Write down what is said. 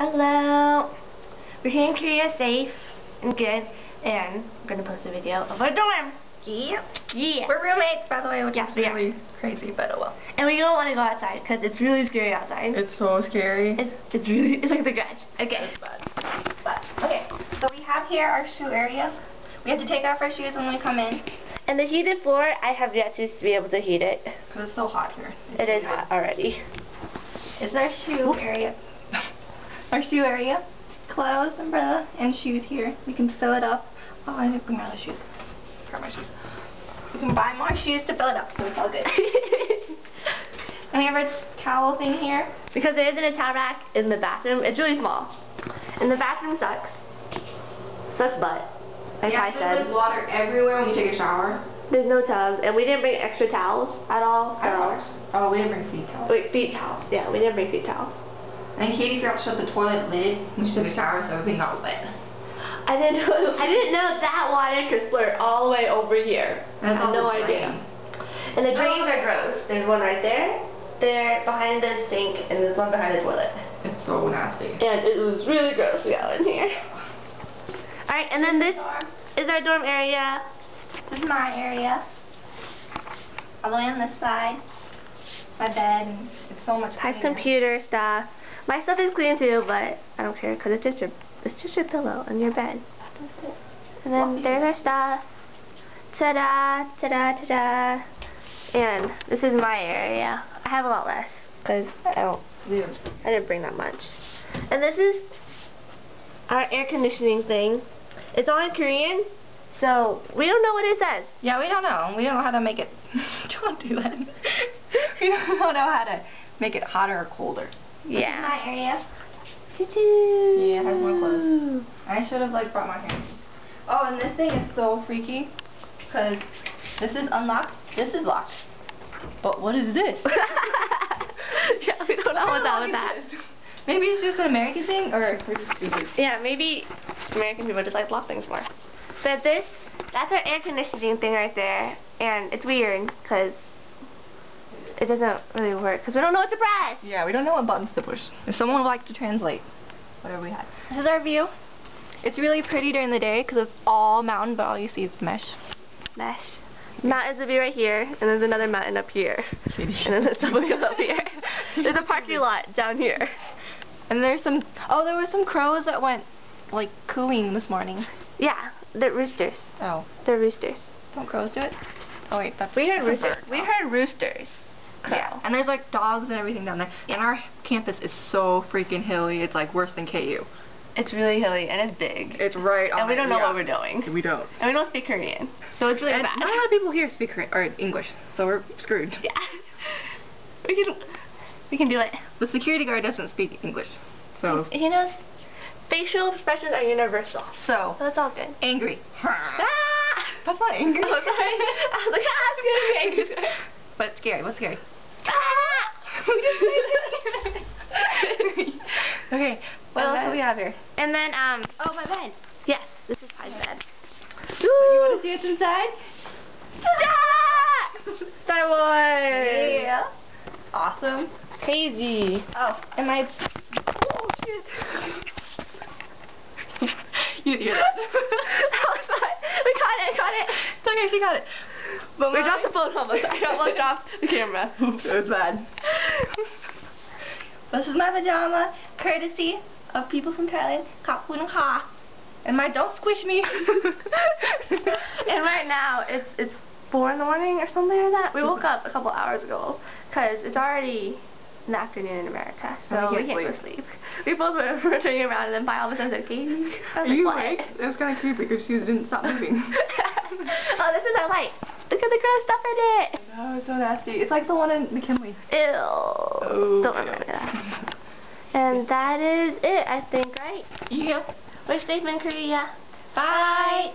Hello. We're here in Korea safe and good and I'm gonna post a video of our dorm. Yeah. Yeah. We're roommates, by the way, which Yes, is really crazy, but oh well. And we don't want to go outside because it's really scary outside. It's so scary. It's, it's really, it's like the grudge. Okay. It's bad. But, okay, so we have here our shoe area. We have to take off our shoes when we come in. And the heated floor, I have yet to be able to heat it. Because it's so hot here. It is hot already. It's our shoe area. Our shoe area. Clothes, umbrella, and shoes here. We can fill it up. Oh, I didn't bring my other shoes. Forgot my shoes. We can buy more shoes to fill it up, so it's all good. and we have our towel thing here. because there isn't a towel rack in the bathroom. It's really small. And the bathroom sucks. Sucks butt. Like I said. there's water everywhere when you take a shower. There's no tubs, and we didn't bring extra towels at all. So. Oh, we didn't bring feet towels. Wait, feet towels. Yeah, we didn't bring feet towels. And Katie forgot to shut the toilet lid when she took a shower, so everything got wet. I didn't know. I didn't know that water could splurt all the way over here. And I had no idea. drain. And the drains are gross. There's one right there, there behind the sink, and there's one behind the toilet. It's so nasty. And it was really gross to go in here. All right, and then this is our dorm area. This is my area. All the way on this side. My bed. And it's so much Has computer stuff. My stuff is clean too, but I don't care because it's just your it's just your pillow and your bed. And then there's our stuff. Ta-da, ta-da, ta-da. And this is my area. I have a lot less because I don't Dude. I didn't bring that much. And this is our air conditioning thing. It's all in Korean, so we don't know what it says. Yeah, we don't know. We don't know how to make it. don't do that. we don't know how to make it hotter or colder. Yeah. my area. Choo-choo. Yeah, it has more clothes. I should have like brought my hands. Oh, and this thing is so freaky because this is unlocked. This is locked. But what is this? yeah, we don't know what's up with that. long is? Maybe it's just an American thing, or we're just stupid. Yeah, maybe American people just like lock things more. But this, that's our air conditioning thing right there. And it's weird because it doesn't really work because we don't know what to press. Yeah, we don't know what buttons to push. If someone would like to translate, whatever we had. This is our view. It's really pretty during the day because it's all mountain, but all you see is mesh. Mesh. Mountains will be right here, and there's another mountain up here. Katie. And then there's somebody up here. There's a parking lot down here. And there's some, oh, there were some crows that went, like, cooing this morning. Yeah, they're roosters. Oh. They're roosters. Don't crows do it? Oh, wait, that's We heard roosters. bird. We heard roosters. Yeah, and there's like dogs and everything down there. And our campus is so freaking hilly. It's like worse than KU. It's really hilly and it's big. It's right and we don't know what we're doing. We don't. And we don't speak Korean. So it's really And bad. not a lot of people here speak Korean or English, so we're screwed. Yeah. We can we can do it. The security guard doesn't speak English, so He knows facial expressions are universal. so So it's all good. angry. Ah! That's not angry. Oh, sorry. I was like, ah, it's gonna be angry. But scary. What's scary? Okay. What else do we have here? And then, um, oh, my bed. Yes, this is Pie's bed. You want to see what's inside? Star Wars. Yeah. Awesome. Crazy. Oh, And my. oh shit. you hear that. that was fun. We caught it. Caught it. It's okay, she got it. But We dropped the phone almost. I almost dropped the camera. it was bad. this is my pajama, courtesy of people from Thailand. Kapun ha. And my don't squish me. and right now it's it's four in the morning or something like that. We woke up a couple hours ago because it's already in the afternoon in America, oh, so And we can't can't go sleep. We both were, were turning around and then by all of a sudden said, Katie. Are like, you awake? That was kind of creepy because she didn't stop moving. oh, this is our light. Look at the gross stuff in it. Oh, it's so nasty. It's like the one in McKinley. Ew. Oh, Don't yeah. remember that. And that is it, I think, right? Yeah. We're safe in Korea. Bye.